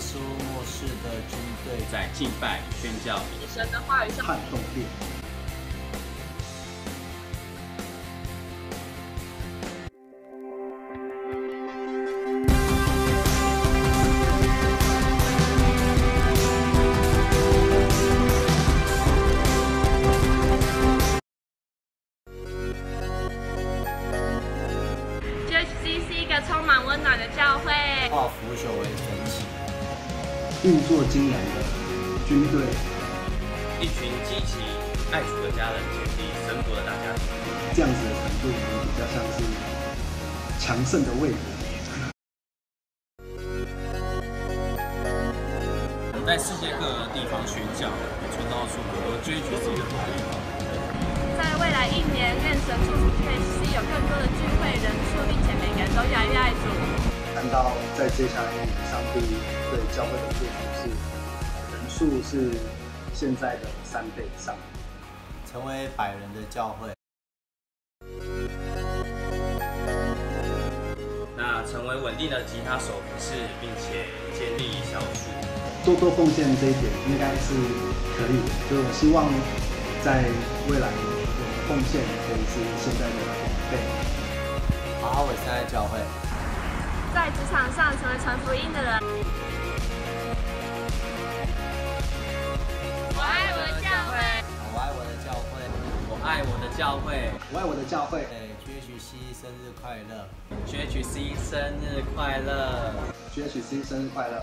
书末世的军队。在敬拜、宣教、以神的话语上。撼动列，GHC 是一个充满温暖的教会。化腐朽为神奇。运作精良的军队，一群积极爱主的家人，建立神国的大家庭。这样子的程度比较像是强盛的魏国。我们在世界各个地方宣教，创造出很多 GHC 的活力。在未来一年，愿神祝福 GHC 有更多的聚看到在接下来上帝对教会的祝福是人数是现在的三倍以上。成为百人的教会。那成为稳定的吉他手不是，并且建立小组。多多奉献这一点应该是可以的，就我希望在未来我的奉献可以是现在的两倍。好好为现在教会。在职场上成为传福音的人。我爱我的教会。我爱我的教会。我爱我的教会我爱我的教会对 GHC 生日快乐。，GHC 生日快乐！，GHC 生日快乐！